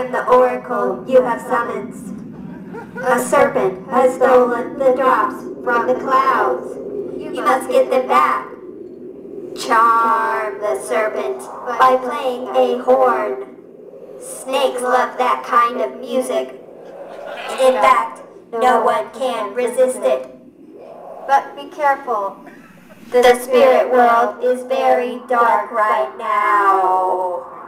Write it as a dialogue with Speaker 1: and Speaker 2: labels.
Speaker 1: am the oracle you have summoned. A serpent has stolen the drops from the clouds. You must get them back. Charm the serpent by playing a horn. Snakes love that kind of music. In fact, no one can resist it. But be careful. The spirit world is very dark right now.